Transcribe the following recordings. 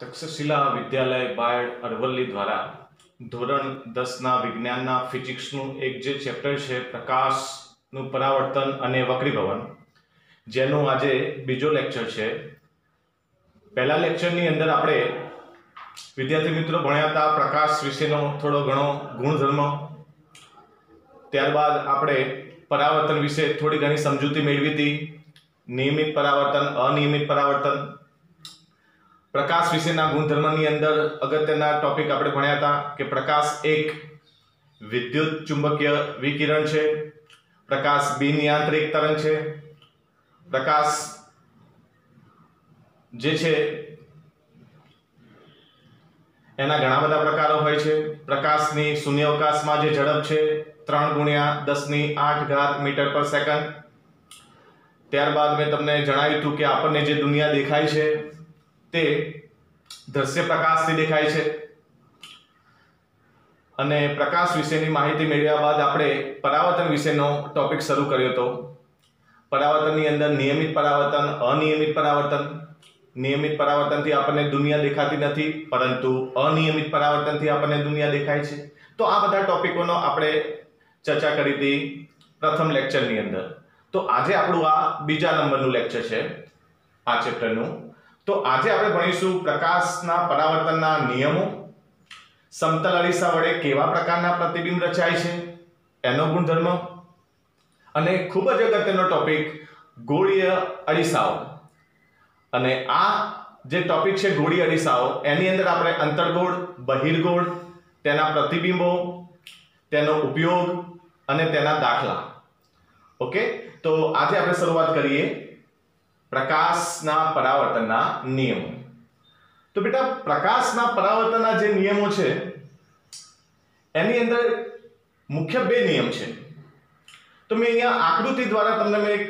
તક્ષશિલા વિદ્યાલય બાયડ અરવલ્લી દ્વારા ધોરણ દસના વિજ્ઞાનના ફિઝિક્સનું એક જે ચેપ્ટર છે, પ્રકાશનું પરાવર્તન અને વક્રીભવન, જેનું આજે બીજો લેક્ચર છે. પહેલા લેક્ચરની અંદર આપણે વિદ્યાર્થી મિત્રો ભણ્યા હતા, પ્રકાશ વિશેનો થોડો ઘણો ગુણધર્મ. ત્યારબાદ આપણે પરાવર્તન વિશે થોડી ઘણી સમજૂતી મેળવી હતી. નિયમિત પરાવર્તન, અનિયમિત પરાવર્તન પ્રકાશ વિશેના ગુણધર્મની અંદર અગત્યના ટોપિક આપણે ભણ્યા હતા કે પ્રકાશ એક વિદ્યુત ચુંબકીય વિકિરણ છે. પ્રકાશ બિનયાંત્રિક તરંગ છે. પ્રકાશ જે છે, એના ઘણા બધા પ્રકારો હોય છે. પ્રકાશની શૂન્યાવકાશમાં જે ઝડપ છે, ત્રણ ગુણ્યા દસની આઠ ઘાત મીટર પર સેકન્ડ. ત્યારબાદ મેં તમને જણાવ્યું હતું કે આપણને જે દુનિયા દેખાય છે તે દ્રશ્ય પ્રકાશથી દેખાય છે. અને પ્રકાશ વિશેની માહિતી મેળવ્યા બાદ આપણે પરાવર્તન વિશેનો ટોપિક શરૂ કર્યો હતો. પરાવર્તનની અંદર નિયમિત પરાવર્તન, અનિયમિત પરાવર્તન. નિયમિત પરાવર્તનથી આપણને દુનિયા દેખાતી નથી, પરંતુ અનિયમિત પરાવર્તનથી આપણને દુનિયા દેખાય છે. તો આ બધા ટોપિકોનો આપણે ચર્ચા કરી હતી પ્રથમ લેક્ચરની અંદર. તો આજે આપણું આ બીજા નંબરનું લેક્ચર છે, આ ચેપ્ટરનું તો આજે આપણે ભણીશું પ્રકાશના પરાવર્તનના નિયમો. સમતલ અરીસા વડે કેવા પ્રકારના પ્રતિબિંબ રચાય છે? એનો ગુણધર્મ. અને ખૂબ જ અગત્યનો ટોપિક ગોળીય અરીસાઓ. અને આ જે ટોપિક છે ગોળી અરીસાઓ, એની અંદર આપણે અંતર્ગોળ, બહિર્ગોળ, તેના પ્રતિબિંબો, તેનો ઉપયોગ અને તેના દાખલા. ઓકે? તો આજે આપણે શરૂઆત કરીએ. પ્રકાશના પરાવર્તનના નિયમો. તો બેટા, પ્રકાશના પરાવર્તનના જે નિયમો છે, એની અંદર મુખ્ય બે નિયમ છે. તો મેં અહીંયા આકૃતિ દ્વારા તમને મેં એક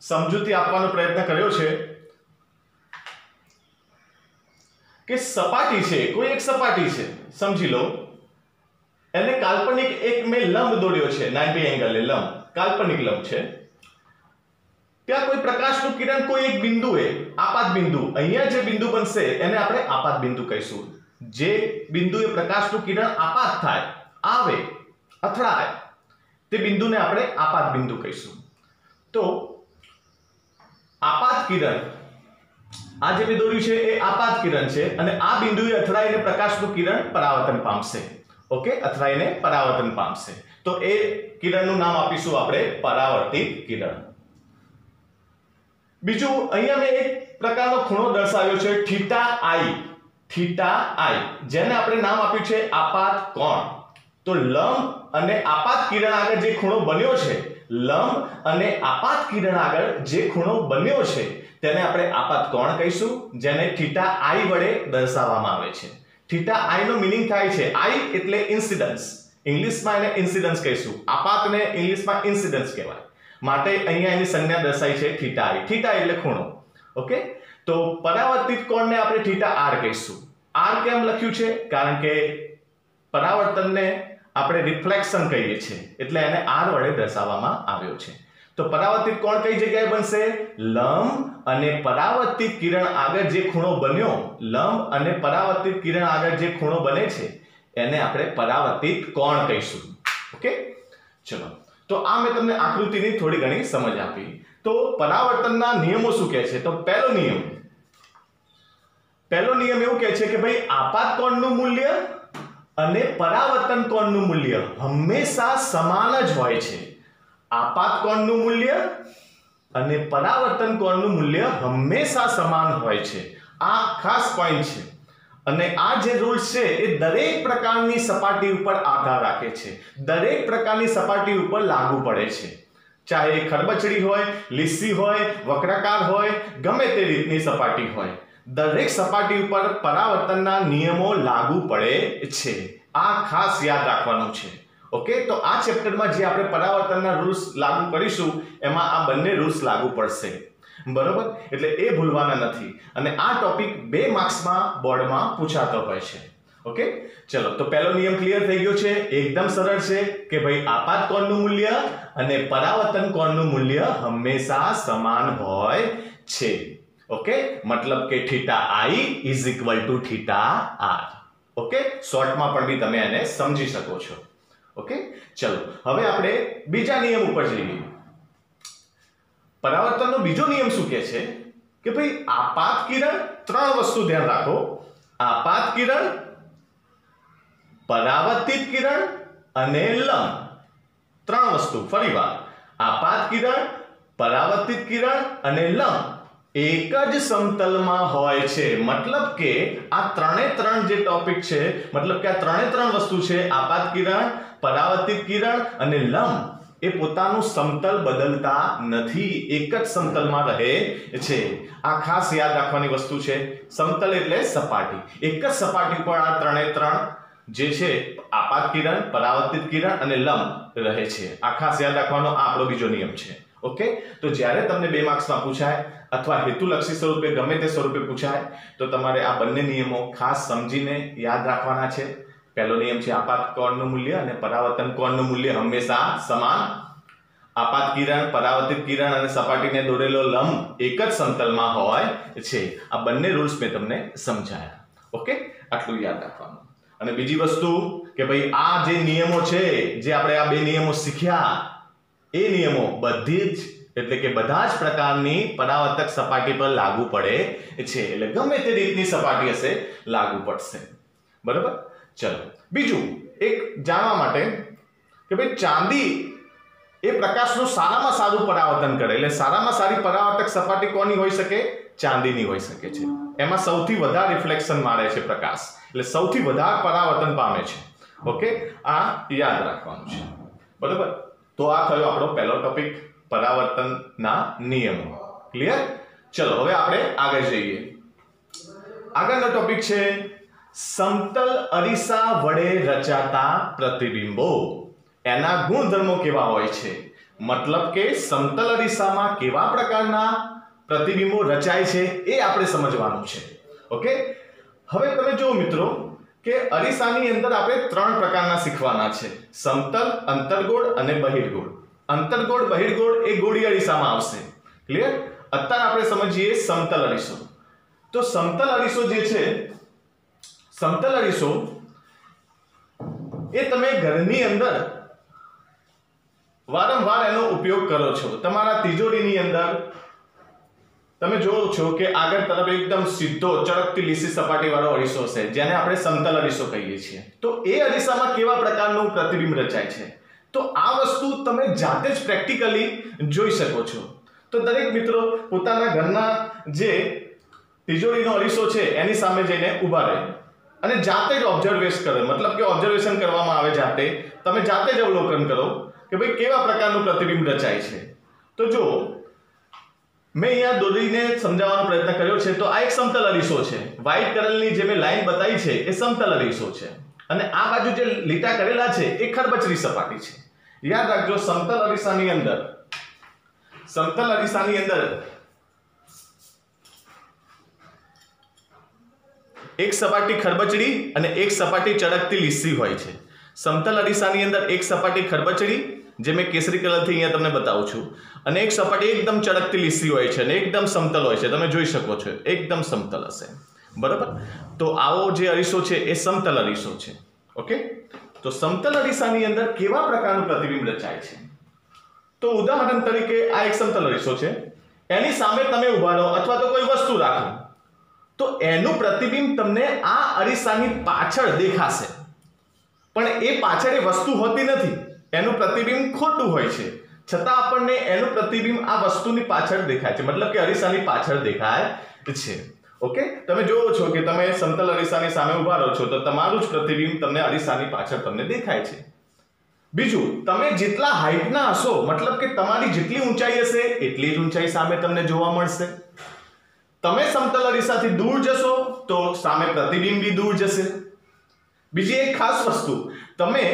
સમજૂતી આપવાનો પ્રયત્ન કર્યો છે કે સપાટી છે, કોઈ એક સપાટી છે, સમજી લો. એને કાલ્પનિક એક મેં લંબ દોર્યો છે 90 એંગલે લંબ, કાલ્પનિક લંબ છે. ત્યાં કોઈ પ્રકાશનું કિરણ કોઈ એક બિંદુ એ આપાત બિંદુ, અહીંયા જે બિંદુ બનશે એને આપણે આપાત બિંદુ કહીશું. જે બિંદુએ પ્રકાશનું કિરણ આપાત થાય, આવે, અથડાય, તે બિંદુને આપણે આપાત બિંદુ કહીશું. તો આપાત કિરણ, આ જે મેં દોર્યું છે એ આપાત કિરણ છે અને આ બિંદુએ અથડાઈને પ્રકાશનું કિરણ પરાવર્તન પામશે. ઓકે? અથડાઈને પરાવર્તન પામશે. તો એ કિરણનું નામ આપીશું આપણે પરાવર્તિત કિરણ. બીજું, અહીંયા મેં એક પ્રકારનો ખૂણો દર્શાવ્યો છે, થીટા આઈ. Theta I. જેને આપણે નામ આપ્યું છે આપાત કોણ. તો લંબ અને આપાત કિરણ આગળ જે ખૂણો બન્યો છે, લંબ અને આપાત કિરણ આગળ જે ખૂણો બન્યો છે, તેને આપણે આપાત કોણ કહીશું, જેને થીટા આઈ વડે દર્શાવવામાં આવે છે. થીટા આઈ નો મિનિંગ થાય છે, આઈ એટલે ઇન્સિડન્સ ઇંગ્લિશમાં એને ઇન્સિડન્સ કહીશું. આપાતને ઇંગ્લિશમાં ઇન્સિડન્સ કહેવાય. માટે અહીંયા એની સંજ્ઞા દર્શાય છે થીટા આઈ થીટા એટલે ખૂણો. ઓકે તો પરાવર્તિત કોણને આપણે થીટા આર કહીશું. આર કેમ લખ્યું છે? કારણ કે પરાવર્તનને આપણે રિફ્લેક્શન કહીએ છીએ. એટલે એને આર વડે દર્શાવવામાં આવ્યો છે. તો પરાવર્તિત કોણ કઈ જગ્યાએ બનશે? લંબ અને પરાવર્તિત કિરણ આગળ જે ખૂણો બન્યો, લંબ અને પરાવર્તિત કિરણ આગળ જે ખૂણો બને છે, એને આપણે પરાવર્તિત કોણ કહીશું. ઓકે ચલો. તો આ મેં તમને આકૃતિની થોડી ઘણી સમજ આપી. તો પરાવર્તનના નિયમો શું કહે છે? તો પહેલો નિયમ. પહેલો નિયમ એવું કહે છે કે ભાઈ, આપાત કોણનું મૂલ્ય અને પરાવર્તન કોણનું મૂલ્ય હંમેશા સમાન જ હોય છે. આપાત કોણનું મૂલ્ય અને પરાવર્તન કોણનું મૂલ્ય હંમેશા સમાન હોય છે. આ ખાસ પોઈન્ટ છે. અને આ જે રૂલ્સ છે, એ દરેક પ્રકારની સપાટી ઉપર આધાર રાખે છે. દરેક પ્રકારની સપાટી ઉપર લાગુ પડે છે. ચાહે ખરબચડી હોય, લીસી હોય, વક્રાકાર હોય, ગમે તે રીતની સપાટી હોય. દરેક સપાટી ઉપર પરાવર્તનના નિયમો લાગુ પડે છે. આ ખાસ યાદ રાખવાનું છે. ઓકે? તો આ ચેપ્ટરમાં જે આપણે પરાવર્તનના રૂલ્સ લાગુ કરીશું, એમાં આ બંને રૂલ્સ લાગુ પડશે. બરોબર? એટલે એ ભૂલવાના નથી. અને આ ટોપિક બે માર્ક્સમાં બોર્ડમાં પૂછાતો હોય છે. ઓકે? ચલો, તો પહેલો નિયમ ક્લિયર થઈ ગયો છે. એકદમ સરળ છે કે ભાઈ આપાત કોણનું મૂલ્ય અને પરાવર્તન કોણનું મૂલ્ય હંમેશા સમાન હોય છે. ઓકે? મતલબ કે theta I is equal to theta R. Okay? શોર્ટમાં પણ બી તમે એને સમજી શકો છો. ઓકે? ચલો, હવે આપણે બીજા નિયમ ઉપર જઈએ. પરાવર્તનનો બીજો નિયમ શું કહે છે? કે ભાઈ, આપાત કિરણ ત્રણ વસ્તુ ધ્યાન રાખો. આપાત કિરણ, પરાવર્તિત કિરણ અને લંબ. ત્રણ વસ્તુ ફરીવાર આપાત કિરણ, પરાવર્તિત કિરણ અને લંબ એક જ સમતલમાં હોય છે. મતલબ કે આ ત્રણે ત્રણ જે ટોપિક છે, મતલબ કે આ ત્રણે ત્રણ વસ્તુ છે, આપાત કિરણ, પરાવર્તિત કિરણ અને લંબ. એ પોતાનું સમતલ બદલતા નથી, એક જ સમતલમાં રહે છે. આ ખાસ યાદ રાખવાની વસ્તુ છે. સમતલ એટલે સપાટી. એક જ સપાટી પર આ ત્રણે ત્રણ જે છે, આપાત કિરણ, પરાવર્તિત કિરણ અને લંબ રહે છે. આ ખાસ યાદ રાખવાનો આ આપણો બીજો નિયમ છે. ઓકે? તો જ્યારે તમને બે માર્ક્સમાં પૂછાય અથવા હેતુલક્ષી સ્વરૂપે ગમે તે સ્વરૂપે પૂછાય, તો તમારે આ બંને નિયમો ખાસ સમજીને યાદ રાખવાના છે. પહેલો નિયમ છે આપાત કોણનું મૂલ્ય અને પરાવર્તન કોણનું મૂલ્ય હંમેશા સમાન. આપાત કિરણ, પરાવર્તિત કિરણ અને સપાટીને દોરેલો લંબ એક જ સમતલમાં હોય છે. આ બંને રૂલ્સ મેં તમને સમજાયા. ઓકે આટલું યાદ રાખવાનું. અને બીજી વસ્તુ કે ભાઈ આ જે નિયમો છે, જે આપણે આ બે નિયમો શીખ્યા, એ નિયમો બધી જ, એટલે કે બધા જ પ્રકારની પરાવર્તક સપાટી પર લાગુ પડે છે. એટલે ગમે તે રીતની સપાટી હશે, લાગુ પડશે. બરાબર? ચલો. બીજું, એક જાણવા માટે કે ભાઈ ચાંદી એ પ્રકાશનું સારામાં સારું પરાવર્તન કરે. એટલે સારામાં સારી પરાવર્તક સપાટી કોની હોઈ શકે? ચાંદીની હોઈ શકે છે. એમાં સૌથી વધારે રિફ્લેક્શન મારે છે પ્રકાશ. એટલે સૌથી વધારે પરાવર્તન પામે છે. ઓકે આ યાદ રાખવાનું છે. બરાબર? તો આ થયો આપણો પહેલો ટોપિક પરાવર્તનના નિયમો. ક્લિયર ચલો, હવે આપણે આગળ જઈએ. આગળનો ટોપિક છે સમતલ અરીસા વડે રચાતા પ્રતિબિંબો. એના ગુણધર્મો કેવા હોય છે? મતલબ કે સમતલ અરીસામાં કેવા પ્રકારના પ્રતિબિંબો રચાય છે એ આપણે સમજવાનું છે. ઓકે? હવે તમે જુઓ મિત્રો કે અરીસાની અંદર આપણે ત્રણ પ્રકારના શીખવાના છે. સમતલ, અંતર્ગોળ અને બહિર્ગોળ. અંતર્ગોળ, બહિર્ગોળ એ ગોળી અરીસામાં આવશે. ક્લિયર અત્યારે આપણે સમજીએ સમતલ અરીસો. તો સમતલ અરીસો જે છે સમતલ અરીસો એ તમે ઘરની અંદર વારંવાર એનો ઉપયોગ કરો છો. તમારા તિજોરીની અંદર તમે જોવો છો કે આગળ તરફ એકદમ સીધો, ચળકતી લીસી સપાટીવાળો અરીસો છે જેને આપણે સમતલ અરીસો કહીએ છીએ. તો એ અરીસામાં કેવા પ્રકારનું પ્રતિબિંબ રચાય છે? તો આ વસ્તુ તમે જાતે જ પ્રેક્ટિકલી જોઈ શકો છો. તો દરેક મિત્રો પોતાના ઘરના જે તિજોરીનો અરીસો છે, એની સામે જઈને ઊભા રહે. અને જાતે જ ઓબ્ઝર્વેશ કરે. મતલબ કે ઓબ્ઝર્વેશન કરવામાં આવે જાતે. તમે જાતે જ અવલોકન કરો કે ભાઈ કેવા પ્રકારનું પ્રતિબિંબ રચાય છે. તો જો મેં અહીંયા દોરીને સમજાવવાનો પ્રયત્ન કર્યો છે. તો આ એક સમતલ અરીસો છે. વ્હાઇટ કલરની જે મેં લાઈન બતાવી છે, એ સમતલ અરીસો છે. અને આ બાજુ જે લીટા કરેલા છે, એ ખરબચડી સપાટી છે. યાદ રાખજો, સમતલ અરીસાની અંદર, સમતલ અરીસાની અંદર એક સપાટી ખરબચડી અને એક સપાટી ચળકતી લીસી હોય છે. સમતલ અરીસાની અંદર એક સપાટી ખરબચડી, જે મેં કેસરી કલરથી અહીંયા તમને બતાવું છું. અને એક સપાટી એકદમ ચળકતી લીસી હોય છે અને એકદમ સમતલ હોય છે. તમે જોઈ શકો છો, એકદમ સમતલ હશે. બરાબર? તો આવો જે અરીસો છે એ સમતલ અરીસો છે. ઓકે? તો સમતલ અરીસાની અંદર કેવા પ્રકારનું પ્રતિબિંબ રચાય છે? તો ઉદાહરણ તરીકે આ એક સમતલ અરીસો છે. એની સામે તમે ઊભા રહો અથવા તો કોઈ વસ્તુ રાખો. તો એનું પ્રતિબિંબ તમને આ અરીસાની પાછળ દેખાશે. પણ એ પાછળ એ વસ્તુ હોતી નથી. એનું પ્રતિબિંબ ખોટું હોય છે. છતાં આપણને એનું પ્રતિબિંબ આ વસ્તુની પાછળ દેખાય છે. મતલબ કે અરીસાની પાછળ દેખાય છે. ઓકે? તમે જોવો છો કે તમે સમતલ અરીસાની સામે ઊભા રહો છો, તો તમારું જ પ્રતિબિંબ તમને અરીસાની પાછળ તમને દેખાય છે. બીજું, તમે જેટલા હાઈટના હશો, મતલબ કે તમારી જેટલી ઊંચાઈ હશે, એટલી જ ઊંચાઈ સામે તમને જોવા મળશે. તમે સમતલ અરીસાથી દૂર જશો તો સામે પ્રતિબિંબ બી દૂર જશે. બીજી એક ખાસ વસ્તુ, તમે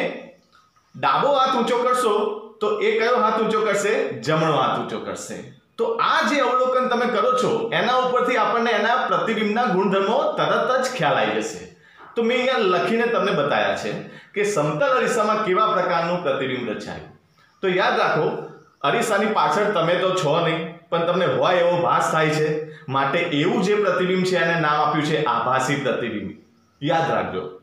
ડાબો હાથ ઊંચો કરશો તો એ કયો હાથ ઊંચો કરશે? જમણો હાથ ઊંચો કરશે. તો આ જે અવલોકન તમે કરો છો, એના ઉપરથી આપણને એના પ્રતિબિંબના ગુણધર્મો તરત જ ખ્યાલ આવી જશે. તો મેં અહીંયા લખીને તમને બતાવ્યા છે કે સમતલ અરીસામાં કેવા પ્રકારનું પ્રતિબિંબ રચાયું. તો યાદ રાખો, અરીસાની પાછળ તમે તો છો નહીં, પણ તમને હોય એવો ભાસ થાય છે. માટે એવું જે પ્રતિબિંબ છે એને નામ આપ્યું છે આભાસી પ્રતિબિંબ. યાદ રાખજો.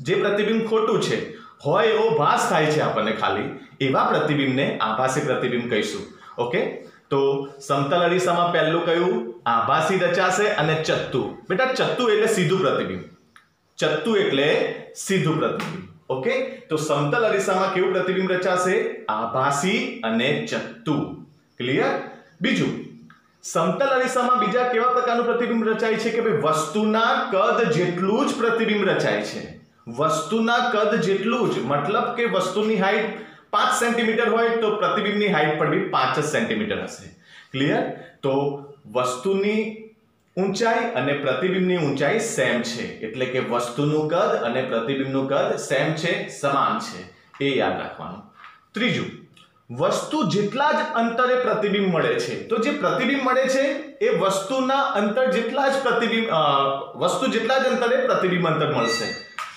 જે પ્રતિબિંબ ખોટું છે, હોય એવો ભાસ થાય છે આપણને ખાલી, એવા પ્રતિબિંબને આભાસી પ્રતિબિંબ કહીશું. ઓકે? તો સમતલ અરીસામાં પહેલું કયું? આભાસી રચાશે અને ચત્તુ. બેટા, ચત્તુ એટલે સીધું પ્રતિબિંબ. ચત્તુ એટલે સીધું પ્રતિબિંબ. ઓકે? તો સમતલ અરીસામાં કેવું પ્રતિબિંબ રચાશે? આભાસી અને ચત્તુ. ક્લિયર? બીજું સમતલ અરીસામાં બીજા કેવા પ્રકારનું પ્રતિબિંબ રચાય છે કે ભાઈ વસ્તુના કદ જેટલું જ પ્રતિબિંબ રચાય છે? વસ્તુના કદ જેટલું જ, મતલબ કે વસ્તુની હાઈટ પાંચ સેન્ટીમીટર હોય તો પ્રતિબિંબની હાઈટ પણ બી પાંચ જ સેન્ટીમીટર હશે. ક્લિયર તો વસ્તુની ઊંચાઈ અને પ્રતિબિંબની ઊંચાઈ સેમ છે. એટલે કે વસ્તુનું કદ અને પ્રતિબિંબનું કદ સેમ છે, સમાન છે. એ યાદ રાખવાનું. ત્રીજું વસ્તુ જેટલા જ અંતરે પ્રતિબિંબ મળે છે. તો જે પ્રતિબિંબ મળે છે એ વસ્તુના અંતર જેટલા જ પ્રતિબિંબ વસ્તુ જેટલા જ અંતરે પ્રતિબિંબ અંતર મળશે.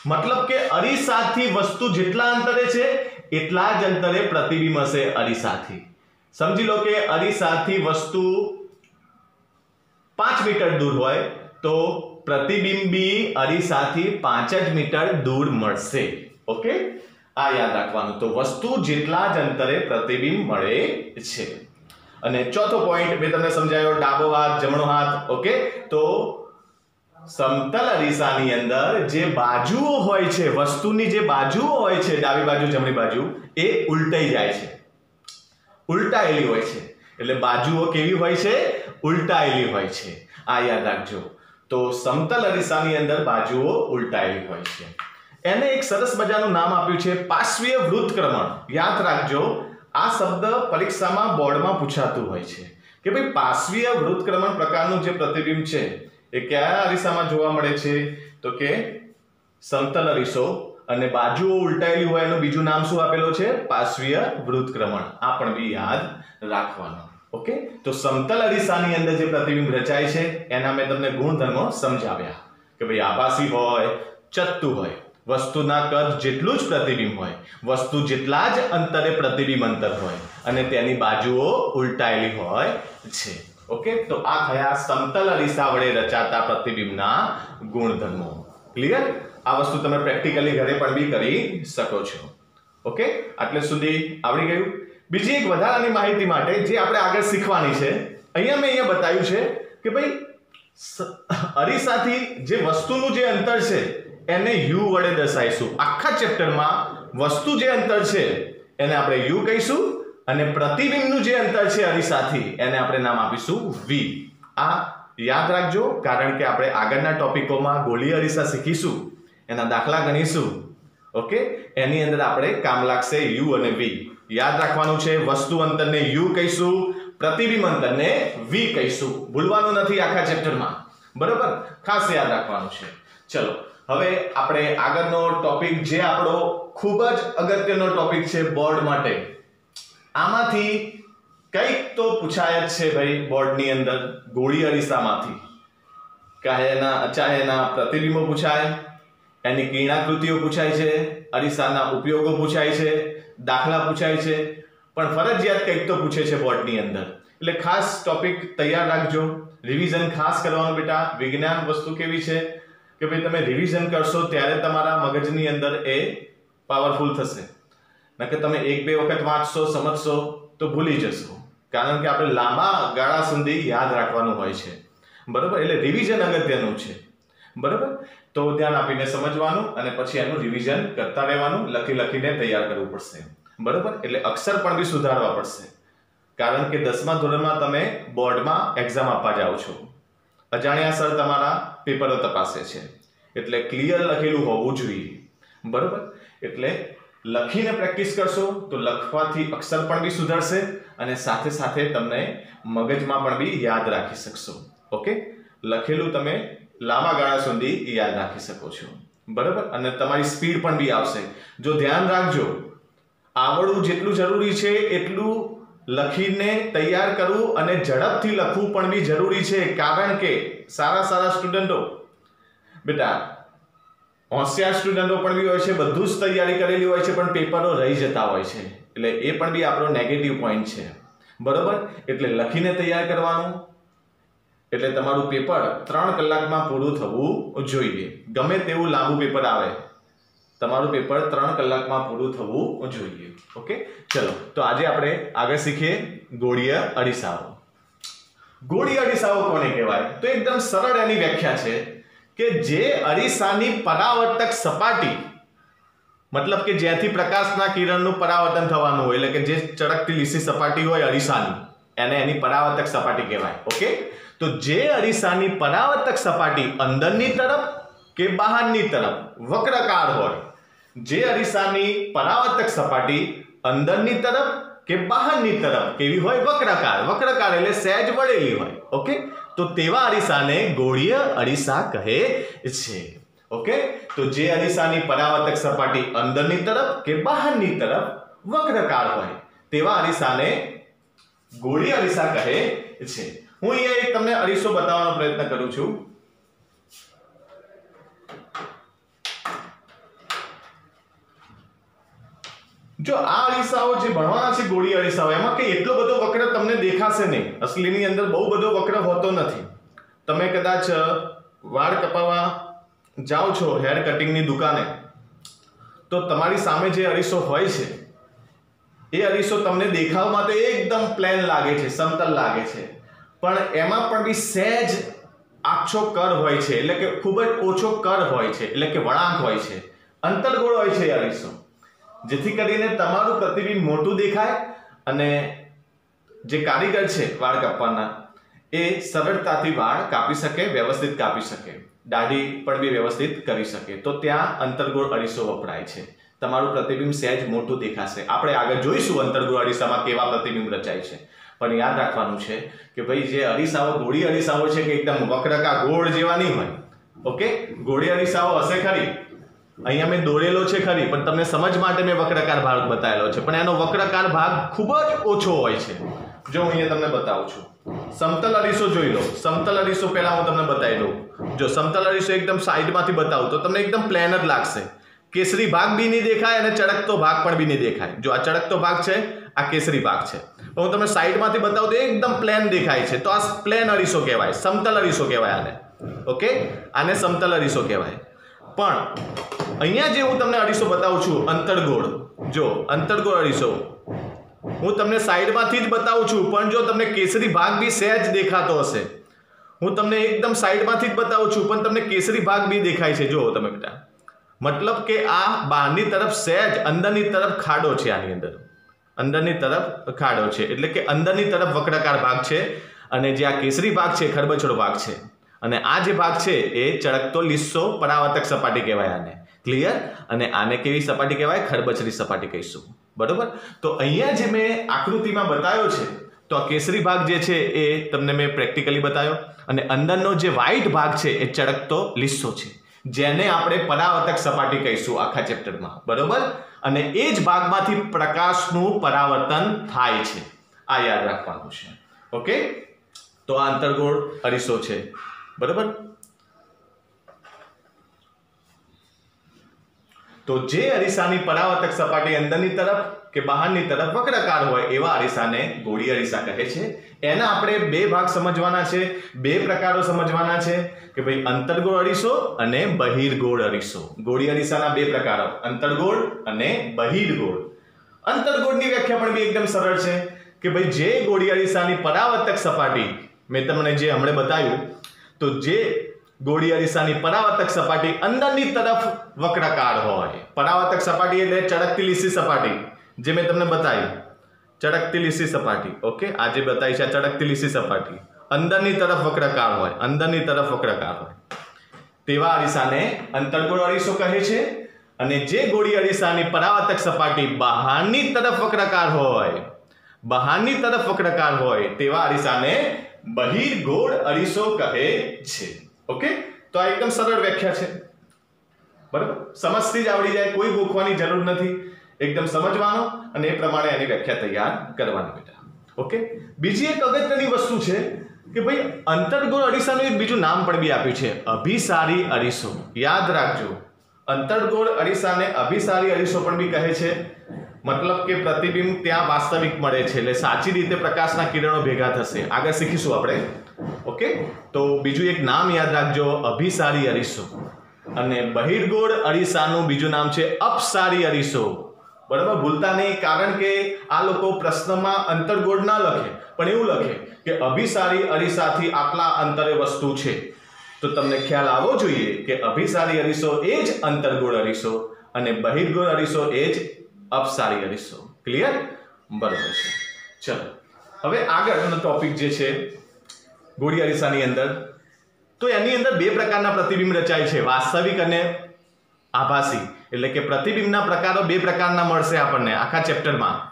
મતલબ કે અરીસાથી વસ્તુ જેટલા અંતરે છે, એટલા જ અંતરે પ્રતિબિંબ હશે અરીસાથી. સમજી લો કે અરીસાથી વસ્તુ પાંચ મીટર દૂર હોય, તો પ્રતિબિંબી અરીસાથી પાંચ જ મીટર દૂર મળશે. ઓકે? આ યાદ રાખવાનું. તો વસ્તુ જેટલા જ અંતરે પ્રતિબિંબ મળે છે. અને ચોથો પોઈન્ટ મેં તમને સમજાયો, ડાબો હાથ, જમણો હાથ ઓકે તો સમતલ અરીસાની અંદર જે બાજુઓ હોય છે, વસ્તુની જે બાજુઓ હોય છે, ડાબી બાજુ, જમણી બાજુ, એ ઉલટાઈ જાય છે. ઉલટાયેલી હોય છે. એટલે બાજુઓ કેવી હોય છે? ઉલટાયેલી હોય છે. આ યાદ રાખજો. તો સમતલ અરીસાની અંદર બાજુઓ ઉલટાયેલી હોય છે. એને એક સરસ મજાનું નામ આપ્યું છે પાશ્વીય વૃત્તક્રમણ યાદ રાખજો, આ શબ્દ પરીક્ષામાં બોર્ડમાં પૂછાતું હોય છે. કે ભાઈ પાશ્વીય વૃત્તક્રમણ પ્રકારનું જે પ્રતિબિંબ છે, એ કયા અરીસામાં જોવા મળે છે? તો કે સમતલ અરીસો અને બાજુઓ ઉલટાયેલી હોય એનું બીજું નામ શું આપેલું છે? પાશ્વીય વૃત્તક્રમણ આ પણ બી યાદ રાખવાનું. ઓકે? તો સમતલ અરીસાની અંદર જે પ્રતિબિંબ રચાય છે, એના મેં તમને ગુણધર્મો સમજાવ્યા. કે ભાઈ આભાસી હોય, ચત્તુ હોય. વસ્તુના કદ જેટલું જ પ્રતિબિંબ હોય, વસ્તુ જેટલા જ અંતરે પ્રતિબિંબ અંતર હોય, અને તેની બાજુઓ ઉલટાયેલી હોય છે. ઓકે તો આ થયા સમતલ અરીસા વડે રચાતા પ્રતિબિંબના ગુણધર્મો. ક્લિયર આ વસ્તુ તમે પ્રેક્ટિકલી ઘરે પણ બી કરી શકો છો. ઓકે આટલે સુધી આવડી ગયું. બીજી એક વધારાની માહિતી માટે જે આપણે આગળ શીખવાની છે, અહીંયા મેં અહીંયા બતાવ્યું છે કે ભાઈ અરીસાથી જે વસ્તુનું જે અંતર છે એને યુ વડે દર્શાવીશું. આખા ચેપ્ટરમાં વસ્તુ જે અંતર છે, એને આપણે યુ કહીશું અને પ્રતિબિંબનું જે અંતર છે અરીસાથી એને આપણે નામ આપીશું વી આ યાદ રાખજો, કારણ કે આપણે આગળના ટોપિકોમાં ગોળી અરીસા શીખીશું, એના દાખલા ગણીશું. ઓકે? એની અંદર આપણે કામ લાગશે યુ અને વી યાદ રાખવાનું છે, વસ્તુ અંતરને યુ કહીશું, પ્રતિબિંબ અંતરને વી કહીશું. ભૂલવાનું નથી આખા ચેપ્ટરમાં. બરોબર? ખાસ યાદ રાખવાનું છે. ચલો હવે આપણે આગળનો ટોપિક જે આપણો ખૂબ જ અગત્યનો ટોપિક છે બોર્ડ માટે. આમાંથી કંઈક તો પૂછાય જ છે ભાઈ બોર્ડની અંદર, ગોળી અરીસામાંથી. કાહેના એના ચાહે એના પ્રતિબિંબો પૂછાય, એની કિરણાકૃતિઓ પૂછાય છે, અરીસાના ઉપયોગો પૂછાય છે, દાખલા પૂછાય છે, પણ ફરજિયાત કંઈક તો પૂછે છે બોર્ડની અંદર. એટલે ખાસ ટોપિક તૈયાર રાખજો. રિવિઝન ખાસ કરવાનું બેટા. વિજ્ઞાન વસ્તુ કેવી છે? કે ભાઈ તમે રિવિઝન કરશો ત્યારે તમારા મગજની અંદર એ પાવરફુલ થશે. નકર તમે એક બે વખત વાંચશો, સમજશો, તો ભૂલી જશો. કારણ કે આપણે લાંબા ગાળા સુધી યાદ રાખવાનું હોય છે. બરોબર? એટલે રિવિઝન અગત્યનું છે. બરોબર? તો ધ્યાન આપીને સમજવાનું અને પછી એનું રિવિઝન કરતા રહેવાનું, લખી લખીને તૈયાર કરવું પડશે. બરોબર? એટલે અક્ષર પણ બી સુધારવા પડશે. કારણ કે દસમા ધોરણમાં તમે બોર્ડમાં એક્ઝામ આપવા જાઓ છો. અજાણ્યા સર તમારા પેપરો તપાસે છે. એટલે ક્લિયર લખેલું હોવું જોઈએ. બરોબર? એટલે લખીને પ્રેક્ટિસ કરશો તો લખવાથી અક્ષર પણ બી સુધરશે અને સાથે સાથે તમને મગજમાં પણ બી યાદ રાખી શકશો. ઓકે? લખેલું તમે લાંબા ગાળા સુધી યાદ રાખી શકો છો. બરોબર? અને તમારી સ્પીડ પણ બી આવશે. જો ધ્યાન રાખજો, આવડવું જેટલું જરૂરી છે એટલું લખીને તૈયાર કરવું અને ઝડપથી લખવું પણ બી જરૂરી છે, કારણ કે સારા સારા સ્ટુડન્ટો, બેટા, હોશિયાર સ્ટુડન્ટો પણ બી હોય છે, બધું જ તૈયારી કરેલી હોય છે, પણ પેપરો રહી જતા હોય છે. એટલે એ પણ બી આપણો નેગેટિવ પોઈન્ટ છે. બરોબર? એટલે લખીને તૈયાર કરવાનું, એટલે તમારું પેપર ત્રણ કલાકમાં પૂરું થવું જોઈએ. ગમે તેવું લાંબુ પેપર આવે. તમારું પેપર ત્રણ કલાકમાં પૂરું થવું જોઈએ. ઓકે ચલો, તો આજે આપણે આગળ શીખીએ ગોળીય અરીસાઓ ગોળીય અરીસાઓ કોને કહેવાય? તો એકદમ સરળ એની વ્યાખ્યા છે કે જે અરીસાની પરાવર્તક સપાટી, મતલબ કે જ્યાંથી પ્રકાશના કિરણનું પરાવર્તન થવાનું હોય, એટલે કે જે ચળકતી લીસી સપાટી હોય અરીસાની એને એની પરાવર્તક સપાટી કહેવાય. ઓકે તો જે અરીસાની પરાવર્તક સપાટી અંદરની તરફ કે બહારની તરફ વક્રકાર હોય જે અરીસાની પરાવર્તક સપાટી અંદરની તરફ કે બહારની તરફ કેવી હોય? વક્રકાર વક્રકાર એટલે સહેજ વળેલી હોય. ઓકે? તો તેવા અરીસાને ગોળીય અરીસા કહે છે. ઓકે? તો જે અરીસાની પરાવર્તક સપાટી અંદરની તરફ કે બહારની તરફ વક્રકાર હોય, તેવા અરીસાને ગોળી અરીસા કહે છે. હું અહીંયા એક તમને અરીસો બતાવવાનો પ્રયત્ન કરું છું. જો આ અરીસાઓ જે ભણવાના છે ગોળી અરીસાઓ, એમાં કે એટલો બધો વક્ર તમને દેખાશે નહીં. અસલીની અંદર બહુ બધો વક્ર હોતો નથી. તમે કદાચ વાળ કપાવા જાઓ છો હેર કટિંગની દુકાને, તો તમારી સામે જે અરીસો હોય છે, એ અરીસો તમને દેખાવમાં તો એકદમ પ્લેન લાગે છે, સમતલ લાગે છે. પણ એમાં પણ બી સહેજ આછો કર હોય છે, એટલે કે ખૂબ જ ઓછો કર હોય છે, એટલે કે વળાંક હોય છે. અંતરગોળ હોય છે એ અરીસો. જેથી કરીને તમારું પ્રતિબિંબ મોટું દેખાય અને જે કારીગર છે વાળ કાપવાના, એ સરળતાથી વાળ કાપી શકે, વ્યવસ્થિત કાપી શકે. દાઢી પણ બી વ્યવસ્થિત કરી શકે. તો ત્યાં અંતરગોળ અરીસો વપરાય છે. તમારું પ્રતિબિંબ સહેજ મોટું દેખાશે. આપણે આગળ જોઈશું અંતરગોળ અરીસામાં કેવા પ્રતિબિંબ રચાય છે. પણ યાદ રાખવાનું છે કે ભાઈ, જે અરીસાઓ, ગોળી અરીસાઓ છે કે એકદમ વક્રકા ગોળ જેવા નહીં હોય. ઓકે? ગોળી અરીસાઓ હશે ખરી? અહીંયા મેં દોરેલો છે ખરી, પણ તમને સમજ માટે મેં વક્રકાર ભાગ બતાવેલો છે. પણ એનો વક્રકાર ભાગ ખૂબ જ ઓછો હોય છે. જો હું અહીંયા તમને બતાવું છું. સમતલ અરીસો જોઈ લો. સમતલ અરીસો પહેલા હું તમને બતાવી દઉં. જો સમતલ અરીસો એકદમ સાઈડમાંથી બતાવું તો તમને એકદમ પ્લેન જ લાગશે. કેસરી ભાગ બી નહીં દેખાય અને ચળકતો ભાગ પણ બી નહીં દેખાય. જો આ ચળકતો ભાગ છે, આ કેસરી ભાગ છે. હું તમને સાઈડમાંથી બતાવું તો એકદમ પ્લેન દેખાય છે. તો આ પ્લેન અરીસો કહેવાય. સમતલ અરીસો કહેવાય આને. ઓકે? આને સમતલ અરીસો કહેવાય. પણ અહીંયા જે હું તમને અડીસો બતાવું છું, અંતરગોળ. જો, અંતરગોળ અડીસો હું તમને સાઈડમાંથી જ બતાવું છું, પણ જો તમને કેસરી ભાગ બી સહેજ દેખાતો હશે. હું તમને એકદમ સાઈડમાંથી જ બતાવું છું, પણ તમને કેસરી ભાગ બી દેખાય છે. જુઓ તમે બેટા. મતલબ કે આ બહારની તરફ સહેજ અંદરની તરફ ખાડો છે આની અંદર. અંદરની તરફ ખાડો છે. એટલે કે અંદરની તરફ વક્રાકાર ભાગ છે અને જે આ કેસરી ભાગ છે ખરબચડો ભાગ છે. અને આ જે ભાગ છે, એ ચળકતો લીસ્સો પરાવર્તક સપાટી કહેવાય આને. ક્લિયર અને આને કેવી સપાટી કહેવાય? ખરબચડી સપાટી કહીશું. બરોબર? તો અહીંયા જે મેં આકૃતિમાં બતાવ્યો છે, તો આ કેસરી ભાગ જે છે, એ તમને મેં પ્રેક્ટિકલી બતાવ્યો. અને અંદરનો જે વ્હાઇટ ભાગ છે, એ ચળકતો લીસ્સો છે. જેને આપણે પરાવર્તક સપાટી કહીશું આખા ચેપ્ટરમાં બરોબર? અને એ જ ભાગમાંથી પ્રકાશનું પરાવર્તન થાય છે. આ યાદ રાખવાનું છે. ઓકે તો આ અંતર્ગોળ અરીસો છે. બરોબર? તો જે અરીસાની પરાવર્તક સપાટી અંદરની તરફ કે બહારની તરફ વક્રકાર હોય, એવા અરીસાને ગોળી અરીસા કહે છે. એના આપણે બે ભાગ સમજવાના છે. બે પ્રકારો સમજવાના છે કે ભાઈ અંતર્ગોળ અરીસો અને બહિર્ગોળ અરીસો. ગોળી અરીસાના બે પ્રકારો, અંતર્ગોળ અને બહિર્ગોળ. અંતર્ગોળની વ્યાખ્યા પણ બી એકદમ સરળ છે કે ભાઈ જે ગોળી અરીસાની પરાવર્તક સપાટી, મેં તમને જે હમણે બતાવ્યું તો જે ગોળી અરીસાની પરાવર્તક સપાટી અંદરની તરફ વક્રાકાર હોય. પરાવર્તક સપાટી એટલે ચળકતી લીસી સપાટી. જે મેં તમને બતાવી. ચળકતી લીસી સપાટી. ઓકે? આજે બતાવી છે ચળકતી લીસી સપાટી. અંદરની તરફ વક્રાકાર હોય. અંદરની તરફ વક્રાકાર હોય. તેવા અરીસાને અંતર્ગોળ અરીસો કહે છે. અને જે ગોળી અરીસાની પરાવર્તક સપાટી બહારની તરફ વક્રાકાર હોય, બહારની તરફ વક્રાકાર હોય, તેવા અરીસાને બહિર્ગોળ અરીસો કહે છે. ઓકે તો આ એકદમ સરળ વ્યાખ્યા છે. બરાબર? સમજથી જ આવડી જાય, કોઈ ગોખવાની જરૂર નથી. એકદમ સમજવાનો અને એ પ્રમાણે એની વ્યાખ્યા તૈયાર કરવાની બેટા. ઓકે બીજી એક અગત્યની વસ્તુ છે કે ભાઈ, અંતર્ગોળ અરીસાનું એક બીજું નામ પણ બી આપ્યું છે, અભિસારી અરીસો. યાદ રાખજો. અંતર્ગોળ અરીસાને અભિસારી અરીસો પણ બી કહે છે. મતલબ કે પ્રતિબિંબ ત્યાં વાસ્તવિક મળે છે એટલે સાચી રીતે પ્રકાશના કિરણો ભેગા થશે. આગળ શીખીશું આપણે. ઓકે? તો બીજું એક નામ યાદ રાખજો, અભિસારી અરીસો. અને બહિર્ગોળ અરીસાનું બીજું નામ છે અપસારી અરીસો. બરાબર? ભૂલતા નહીં, કારણ કે આ લોકો પ્રશ્નમાં અંતર્ગોળ ના લખે. પણ એવું લખે કે અભિસારી અરીસાથી આટલા અંતરે વસ્તુ છે. તો તમને ખ્યાલ આવવો જોઈએ કે અભિસારી અરીસો એ જ અંતર્ગોળ અરીસો અને બહિર્ગોળ અરીસો એ જ અપસારી અરીસો ક્લિયર બરાબર છે. ચલો. હવે આગળનો ટોપિક જે છે, ગોળી અરીસાની અંદર. તો એની અંદર બે પ્રકારના પ્રતિબિંબ રચાય છે, વાસ્તવિક અને આભાસી. એટલે કે પ્રતિબિંબના પ્રકારો બે પ્રકારના મળશે આપણને આખા ચેપ્ટરમાં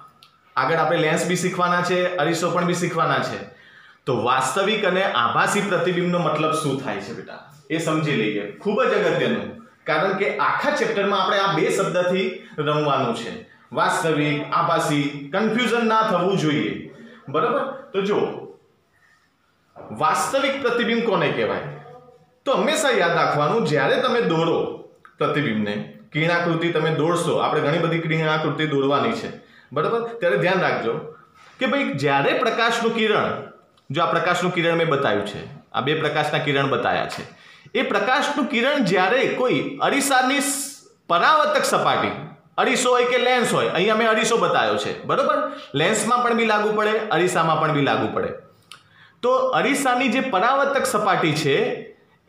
આગળ આપણે લેન્સ બી શીખવાના છે, અરીસો પણ બી શીખવાના છે. તો વાસ્તવિક અને આભાસી પ્રતિબિંબનો મતલબ શું થાય છે બેટા? એ સમજી લઈએ. ખૂબ જ અગત્યનું. કારણ કે આખા ચેપ્ટરમાં આપણે આ બે શબ્દથી રમવાનું છે. વાસ્તવિક, આભાસી કન્ફ્યુઝન ના થવું જોઈએ. બરાબર? તો જો વાસ્તવિક પ્રતિબિંબ કોને કહેવાય? તો હંમેશા યાદ રાખવાનું, જ્યારે તમે દોરો પ્રતિબિંબને, કિરણાકૃતિ તમે દોડશો, આપણે ઘણી બધી કિરણાકૃતિ દોરવાની છે. બરાબર? ત્યારે ધ્યાન રાખજો કે ભાઈ, જ્યારે પ્રકાશનું કિરણ, જો આ પ્રકાશનું કિરણ મેં બતાવ્યું છે, આ બે પ્રકાશના કિરણ બતાવ્યા છે એ પ્રકાશનું કિરણ જ્યારે કોઈ અરીસાની પરાવર્તક સપાટી, અરીસો હોય કે લેન્સ હોય અહીંયા મેં અરીસો બતાવ્યો છે, બરોબર? લેન્સમાં પણ બી લાગુ પડે, અરીસામાં પણ બી લાગુ પડે. તો અરીસાની જે પરાવર્તક સપાટી છે,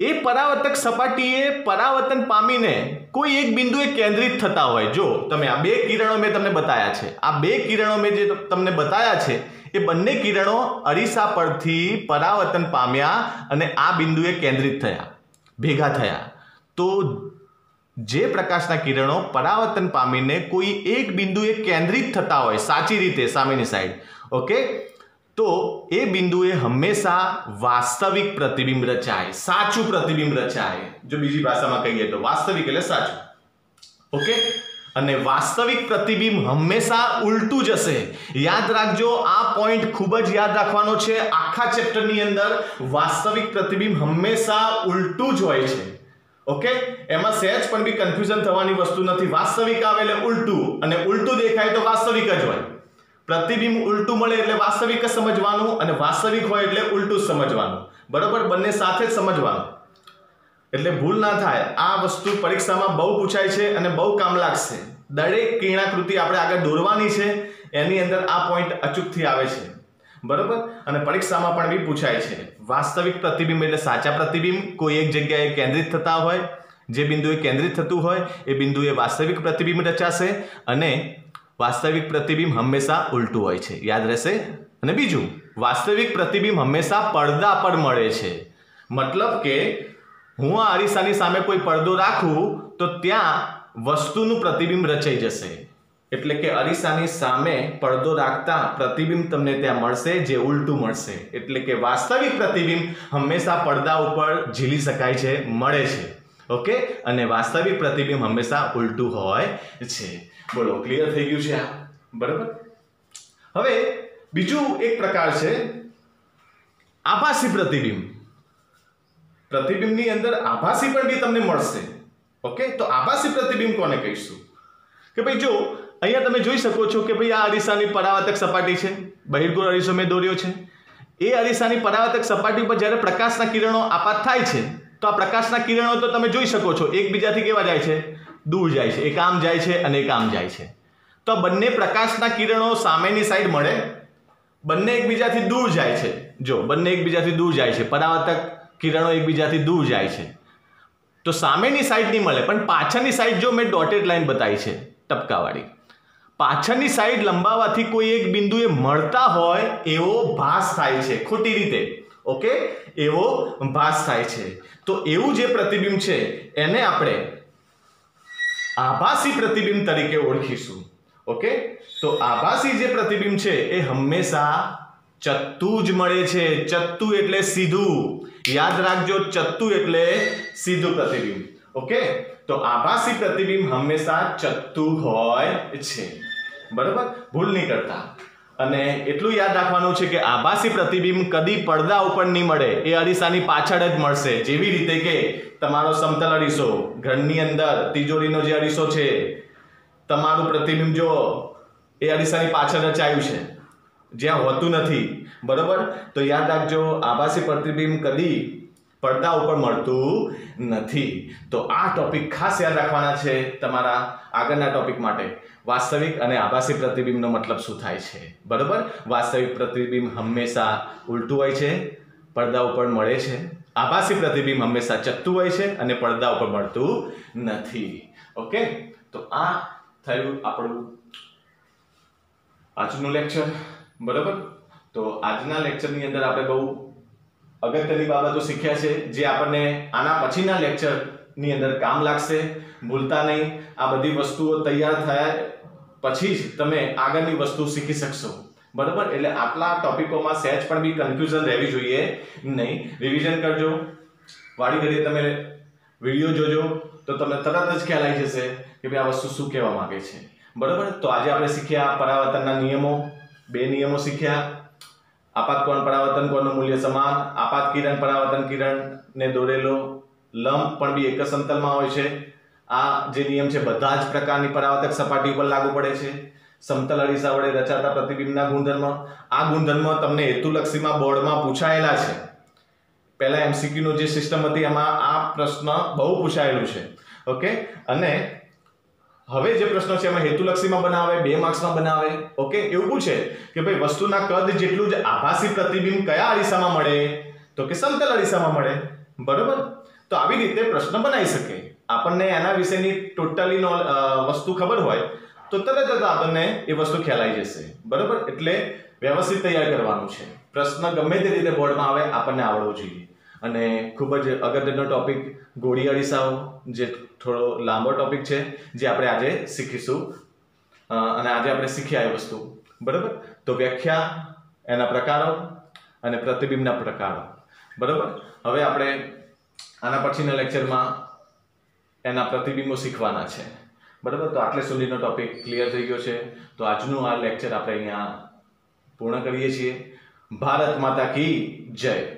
એ પરાવર્તક સપાટીએ પરાવર્તન પામીને કોઈ એક બિંદુએ કેન્દ્રિત થતા હોય. જો તમે આ બે કિરણો મેં તમને બતાવ્યા છે, આ બે કિરણો મેં જે તમને બતાવ્યા છે, એ બંને કિરણો અરીસા પરથી પરાવર્તન પામ્યા અને આ બિંદુએ કેન્દ્રિત થયા. ભેગા થયા. તો જે પ્રકાશના કિરણો પરાવર્તન પામીને કોઈ એક બિંદુએ કેન્દ્રિત થતા હોય, સાચી રીતે, સામેની સાઈડ ઓકે તો એ બિંદુએ હંમેશા વાસ્તવિક પ્રતિબિંબ રચાય, સાચું પ્રતિબિંબ રચાય. જો બીજી ભાષામાં કહીએ તો વાસ્તવિક એટલે સાચું. ઓકે અને વાસ્તવિક પ્રતિબિંબ હંમેશા ઉલટું જશે યાદ રાખજો, આ પોઈન્ટ ખૂબ જ યાદ રાખવાનો છે. આખા ચેપ્ટરની અંદર વાસ્તવિક પ્રતિબિંબ હંમેશા ઉલટું જ હોય છે. ઓકે એમાં સહેજ પણ બી કન્ફ્યુઝન થવાની વસ્તુ નથી. વાસ્તવિક આવે એટલે ઉલટું. અને ઉલટું દેખાય તો વાસ્તવિક જ હોય. પ્રતિબિંબ ઉલટું મળે એટલે વાસ્તવિક જ સમજવાનું અને વાસ્તવિક હોય એટલે ઉલટું જ સમજવાનું. બરોબર? બંને સાથે જ સમજવાનું. એટલે ભૂલ ના થાય. આ વસ્તુ પરીક્ષામાં બહુ પૂછાય છે અને બહુ કામ લાગશે. દરેક કિરણાકૃતિ આપણે આગળ દોરવાની છે. એની અંદર આ પોઈન્ટ અચૂકથી આવે છે. બરોબર? અને પરીક્ષામાં પણ બી પૂછાય છે. વાસ્તવિક પ્રતિબિંબ એટલે સાચા પ્રતિબિંબ. કોઈ એક જગ્યાએ કેન્દ્રિત થતા હોય, જે બિંદુએ કેન્દ્રિત થતું હોય, એ બિંદુએ વાસ્તવિક પ્રતિબિંબ રચાશે અને વાસ્તવિક પ્રતિબિંબ હંમેશા ઉલટું હોય છે. યાદ રહેશે? અને બીજું, વાસ્તવિક પ્રતિબિંબ હંમેશા પડદા પર મળે છે. મતલબ કે હું આ અરીસાની સામે કોઈ પડદો રાખું, તો ત્યાં વસ્તુનું પ્રતિબિંબ રચાઈ જશે. એટલે કે અરીસાની સામે પડદો રાખતા પ્રતિબિંબ તમને ત્યાં મળશે, જે ઉલટું મળશે. એટલે કે વાસ્તવિક પ્રતિબિંબ હંમેશા પડદા ઉપર ઝીલી શકાય છે, મળે છે. ઓકે? અને વાસ્તવિક પ્રતિબિંબ હંમેશા ઉલટું હોય છે. બોલો ક્લિયર થઈ ગયું છે આ? બરાબર? હવે બીજું એક પ્રકાર છે આભાસી પ્રતિબિંબ. પ્રતિબિંબની અંદર આભાસી પણ બી તમને મળશે. ઓકે? તો આભાસી પ્રતિબિંબ કોને કહીશું? કે ભાઈ જો, અહીંયા તમે જોઈ શકો છો કે ભાઈ આ અરીસાની પરાવર્તક સપાટી છે. બહિર્ગોળ અરીસો મેં દોર્યો છે. એ અરીસાની પરાવર્તક સપાટી પર જ્યારે પ્રકાશના કિરણો આપાત થાય છે, તો આ પ્રકાશના કિરણો તો તમે જોઈ શકો છો, એકબીજાથી કેવા જાય છે? દૂર જાય છે. એક આમ જાય છે અને એક આમ જાય છે. તો બંને પ્રકાશના કિરણો સામેની સાઈડ મળે. બંને એકબીજાથી દૂર જાય છે. જો, બંને એકબીજાથી દૂર જાય છે. પરાવર્તક કિરણો એકબીજાથી દૂર જાય છે. તો સામેની સાઈડ નહીં મળે, પણ પાછળની સાઈડ જો મેં ડોટેડ લાઈન બતાવી છે, ટપકાવાળી. પાછળની સાઈડ લંબાવાથી કોઈ એક બિંદુએ મળતા હોય એવો ભાસ થાય છે, ખોટી રીતે. ઓકે એવો ભાસ થાય છે. તો એવું જે પ્રતિબિંબ છે, એને આપણે આભાસી પ્રતિબિંબ તરીકે ઓળખીશું. ઓકે તો આભાસી જે પ્રતિબિંબ છે, એ હંમેશા ચત્તુ જ મળે છે. ચત્તુ એટલે સીધું. યાદ રાખજો, ચત્તુ એટલે સીધું પ્રતિબિંબ. ઓકે? તો આભાસી પ્રતિબિંબ હંમેશા ચત્તુ હોય છે. બરાબર? ભૂલ નહીં કરતા. અને એટલું યાદ રાખવાનું છે કે આભાસી પ્રતિબિંબ કદી પડદા ઉપર નહીં મળે. એ અરીસાની પાછળ જ મળશે. જેવી રીતે કે તમારો સમતલ અરીસો, ઘરની અંદર તિજોરીનો જે અરીસો છે, તમારું પ્રતિબિંબ જો એ અરીસાની પાછળ રચાયું છે. જ્યાં હોતું નથી. બરોબર? તો યાદ રાખજો, આભાસી પ્રતિબિંબ કદી પડદા ઉપર મળતું નથી. તો આ ટોપિક ખાસ યાદ રાખવાના છે તમારા આગળના ટોપિક માટે. વાસ્તવિક અને આભાસી પ્રતિબિંબનો મતલબ શું થાય છે? બરોબર? વાસ્તવિક પ્રતિબિંબ હંમેશા ઉલટું હોય છે, પડદા ઉપર મળે છે. આભાસી પ્રતિબિંબ હંમેશા ચત્તું હોય છે અને પડદા ઉપર મળતું નથી. ઓકે? તો આ થયું આપણું આજનું લેક્ચર. બરોબર? તો આજના લેક્ચરની અંદર આપણે બહુ અગત્યની બાબતો શીખ્યા છે, જે આપણને આના પછીના લેક્ચરની અંદર કામ લાગશે. ભૂલતા નહીં. આ બધી વસ્તુઓ તૈયાર થયા પછી જ તમે આગળની વસ્તુ શીખી શકશો. બરાબર? એટલે આટલા ટોપિકોમાં સહેજ પણ બી કન્ફ્યુઝન રહેવી જોઈએ. નહીં. રિવિઝન કરજો. વાળી ઘડીએ તમે વીડિયો જોજો, તો તમને તરત જ ખ્યાલ આવી જશે કે ભાઈ આ વસ્તુ શું કહેવા માંગે છે. બરાબર? તો આજે આપણે શીખ્યા પરાવર્તનના નિયમો. બે નિયમો શીખ્યા. આપાત કોણ, પરાવર્તન કોણનું મૂલ્ય સમાન? આપાત કિરણ, પરાવર્તન કિરણને દોરેલો લંબ પણ બી એક જ સમતલમાં હોય છે. આ જે નિયમ છે, બધા જ પ્રકારની પરાવર્તક સપાટી ઉપર લાગુ પડે છે. સમતલ અરીસા વડે રચાતા પ્રતિબિંબના ગુણધર્મ. આ ગુણધર્મ તમને હેતુલક્ષીમાં બોર્ડમાં પૂછાયેલા છે. પહેલા MCQ નો જે સિસ્ટમ હતી, એમાં આ પ્રશ્ન બહુ પૂછાયેલું છે. ઓકે અને હવે જે પ્રશ્નો છે એમાં હેતુલક્ષીમાં બનાવે, બે માર્ક્સમાં બનાવે ઓકે એવું પૂછે કે ભાઈ વસ્તુના કદ જેટલું જ આભાસી પ્રતિબિંબ કયા અરીસામાં મળે? તો કે સમતલ અરીસામાં મળે. બરોબર? તો આવી રીતે પ્રશ્ન બનાવી શકે. આપણને એના વિશેની ટોટલી વસ્તુ ખબર હોય, તો તરત જ આપણને એ વસ્તુ ખ્યાલ આવી જશે. બરોબર? એટલે વ્યવસ્થિત તૈયાર કરવાનું છે. પ્રશ્ન ગમે તે રીતે બોર્ડમાં આવે, આપણને આવડવો જોઈએ. અને ખૂબ જ અગત્યનો ટોપિક ગોળી અરીસાઓ જે થોડો લાંબો ટોપિક છે, જે આપણે આજે શીખીશું. અને આજે આપણે શીખ્યા એ વસ્તુ. બરાબર? તો વ્યાખ્યા એના પ્રકારો અને પ્રતિબિંબના પ્રકારો. બરાબર? હવે આપણે આના પછીના લેક્ચરમાં એના પ્રતિબિંબો શીખવાના છે. બરાબર? તો આટલે સુધીનો ટોપિક ક્લિયર થઈ ગયો છે. તો આજનું આ લેક્ચર આપણે અહીંયા પૂર્ણ કરીએ છીએ. ભારત માતા કી જય.